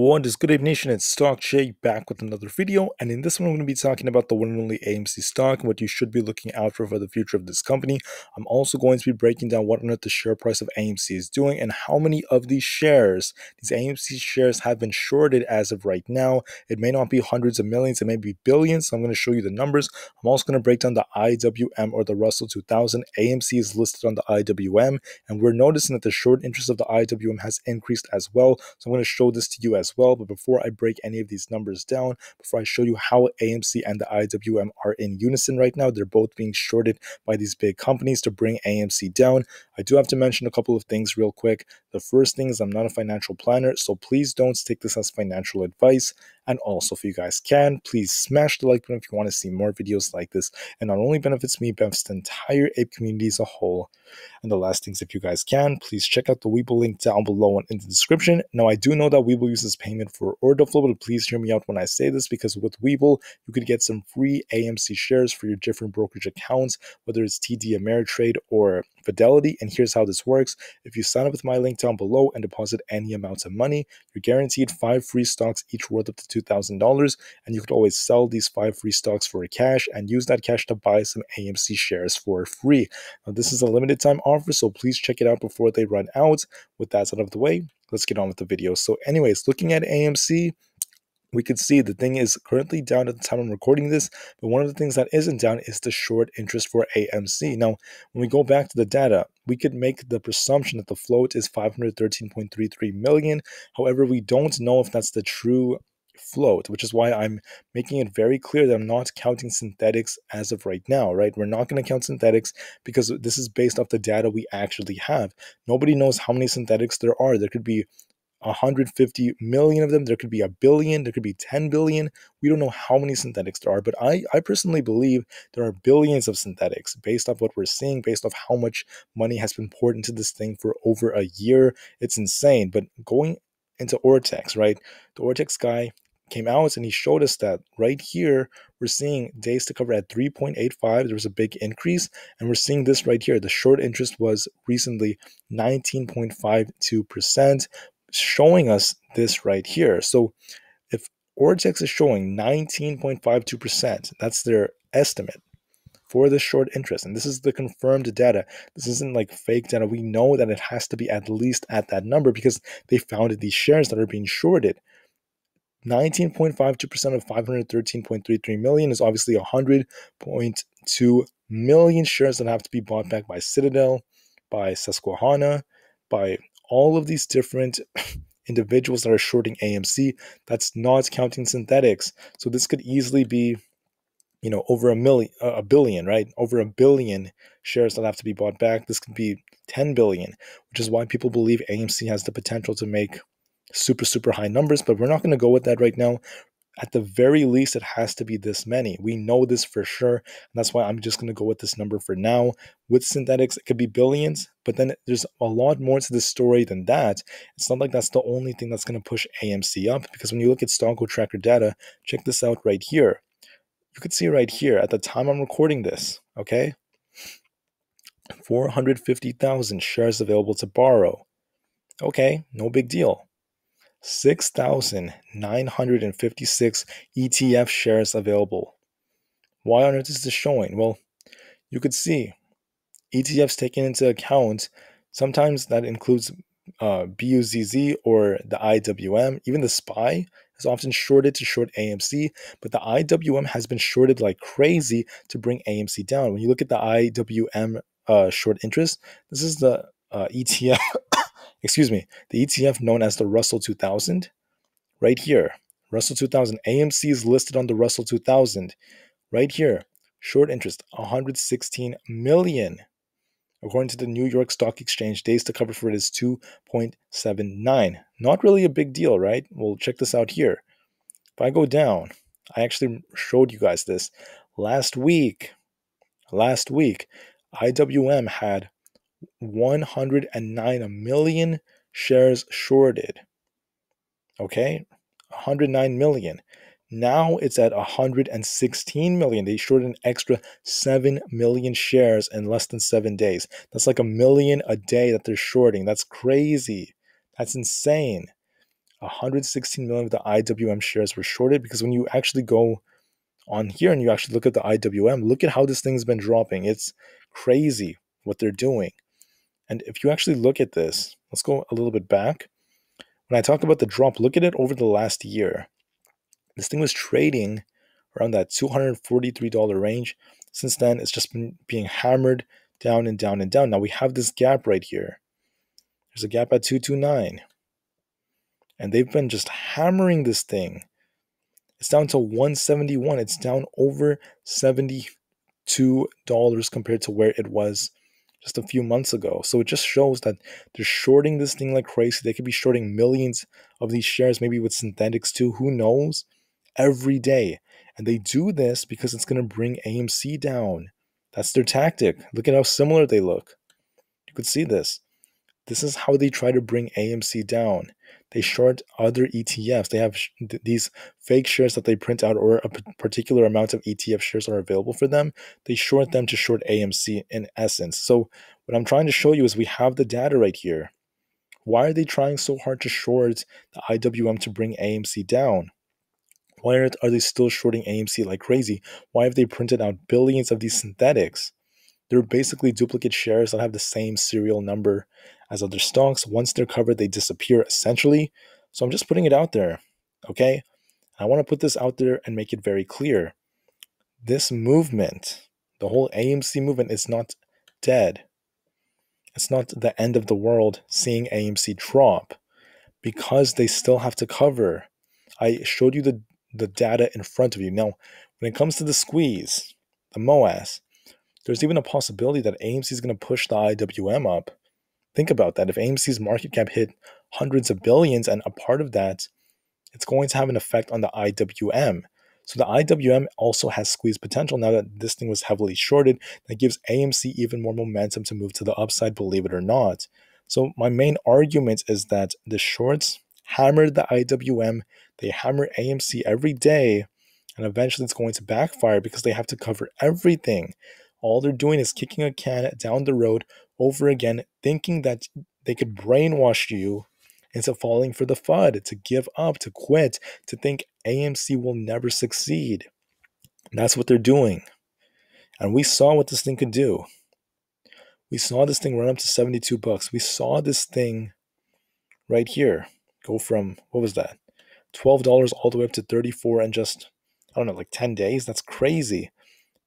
What is good, Nation? It's Stock Jay back with another video, and in this one, I'm going to be talking about the one and only AMC stock and what you should be looking out for for the future of this company. I'm also going to be breaking down what on earth the share price of AMC is doing and how many of these shares, these AMC shares, have been shorted as of right now. It may not be hundreds of millions, it may be billions. So I'm going to show you the numbers. I'm also going to break down the IWM or the Russell 2000. AMC is listed on the IWM, and we're noticing that the short interest of the IWM has increased as well. So I'm going to show this to you as well. But before I break any of these numbers down, before I show you how AMC and the IWM are in unison right now, they're both being shorted by these big companies to bring AMC down. I do have to mention a couple of things real quick. The first thing is I'm not a financial planner, so please don't take this as financial advice. And also, if you guys can, please smash the like button if you want to see more videos like this. It not only benefits me, benefits the entire ape community as a whole. And the last things, if you guys can, please check out the Webull link down below and in the description. Now, I do know that Webull uses payment for order flow, but please hear me out when I say this because with Webull, you could get some free AMC shares for your different brokerage accounts, whether it's TD Ameritrade or Fidelity. And here's how this works if you sign up with my link down below and deposit any amounts of money, you're guaranteed five free stocks, each worth up to $2,000. And you could always sell these five free stocks for a cash and use that cash to buy some AMC shares for free. Now, this is a limited time offer, so please check it out before they run out. With that out of the way, let's get on with the video. So, anyways, looking at AMC, we could see the thing is currently down at the time I'm recording this, but one of the things that isn't down is the short interest for AMC. Now, when we go back to the data, we could make the presumption that the float is 513.33 million. However, we don't know if that's the true float, which is why I'm making it very clear that I'm not counting synthetics as of right now, right? We're not going to count synthetics because this is based off the data we actually have. Nobody knows how many synthetics there are. There could be 150 million of them. There could be a billion. There could be 10 billion. We don't know how many synthetics there are, but I, I personally believe there are billions of synthetics based off what we're seeing, based off how much money has been poured into this thing for over a year. It's insane. But going into Ortex, right? The Ortex guy came out and he showed us that right here we're seeing days to cover at 3.85 there was a big increase and we're seeing this right here the short interest was recently 19.52% showing us this right here. So if Ortex is showing 19.52%, that's their estimate for the short interest. And this is the confirmed data. This isn't like fake data. We know that it has to be at least at that number because they founded these shares that are being shorted. 19.52% of 513.33 million is obviously 100.2 million shares that have to be bought back by Citadel, by Susquehanna, by all of these different individuals that are shorting AMC. That's not counting synthetics. So this could easily be, you know, over a million, a billion, right? Over a billion shares that have to be bought back. This could be 10 billion, which is why people believe AMC has the potential to make super, super high numbers. But we're not going to go with that right now at the very least, it has to be this many. We know this for sure. And that's why I'm just going to go with this number for now. With synthetics, it could be billions, but then there's a lot more to this story than that. It's not like that's the only thing that's going to push AMC up because when you look at Stonk-O-Tracker data, check this out right here. You could see right here at the time I'm recording this, okay? 450,000 shares available to borrow. Okay, no big deal. 6,956 ETF shares available. Why on earth is this showing? Well, you could see ETFs taken into account, sometimes that includes uh, BUZZ or the IWM. Even the SPY is often shorted to short AMC, but the IWM has been shorted like crazy to bring AMC down. When you look at the IWM uh, short interest, this is the uh, ETF excuse me, the ETF known as the Russell 2000, right here. Russell 2000. AMC is listed on the Russell 2000, right here. Short interest, 116 million. According to the New York Stock Exchange, days to cover for it is 2.79. Not really a big deal, right? Well, check this out here. If I go down, I actually showed you guys this last week. Last week, IWM had 109 million shares shorted. Okay, 109 million. Now it's at 116 million. They shorted an extra 7 million shares in less than seven days. That's like a million a day that they're shorting. That's crazy. That's insane. 116 million of the IWM shares were shorted because when you actually go on here and you actually look at the IWM, look at how this thing's been dropping. It's crazy what they're doing. And if you actually look at this, let's go a little bit back. When I talk about the drop, look at it over the last year. This thing was trading around that $243 range. Since then, it's just been being hammered down and down and down. Now we have this gap right here. There's a gap at 229. And they've been just hammering this thing. It's down to 171. It's down over $72 compared to where it was just a few months ago. So it just shows that they're shorting this thing like crazy. They could be shorting millions of these shares, maybe with synthetics too. Who knows? Every day. And they do this because it's going to bring AMC down. That's their tactic. Look at how similar they look. You could see this. This is how they try to bring AMC down. They short other ETFs. They have sh- these fake shares that they print out, or a particular amount of ETF shares are available for them. They short them to short AMC in essence. So, what I'm trying to show you is we have the data right here. Why are they trying so hard to short the IWM to bring AMC down? Why are they still shorting AMC like crazy? Why have they printed out billions of these synthetics? They're basically duplicate shares that have the same serial number as other stocks. Once they're covered, they disappear essentially. So I'm just putting it out there. Okay. I want to put this out there and make it very clear. This movement, the whole AMC movement, is not dead. It's not the end of the world seeing AMC drop because they still have to cover. I showed you the the data in front of you. Now, when it comes to the squeeze, the MOAS, there's even a possibility that AMC is going to push the IWM up. Think about that. If AMC's market cap hit hundreds of billions, and a part of that, it's going to have an effect on the IWM. So the IWM also has squeeze potential now that this thing was heavily shorted. That gives AMC even more momentum to move to the upside, believe it or not. So my main argument is that the shorts hammered the IWM, they hammer AMC every day, and eventually it's going to backfire because they have to cover everything. All they're doing is kicking a can down the road over again, thinking that they could brainwash you into falling for the FUD, to give up, to quit, to think AMC will never succeed. that's what they're doing. And we saw what this thing could do. We saw this thing run up to 72 bucks. We saw this thing right here go from what was that? $12 all the way up to 34 in just I don't know, like 10 days. That's crazy.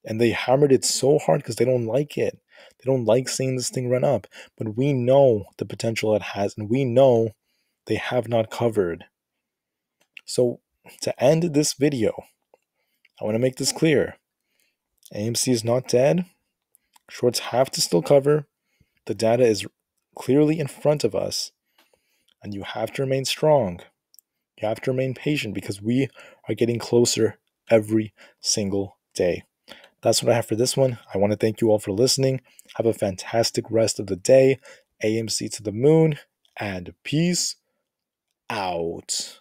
And they hammered it so hard because they don't like it. They don't like seeing this thing run up. But we know the potential it has, and we know they have not covered. So, to end this video, I want to make this clear AMC is not dead. Shorts have to still cover. The data is clearly in front of us. And you have to remain strong. You have to remain patient because we are getting closer every single day. That's what I have for this one. I want to thank you all for listening. Have a fantastic rest of the day. AMC to the moon and peace out.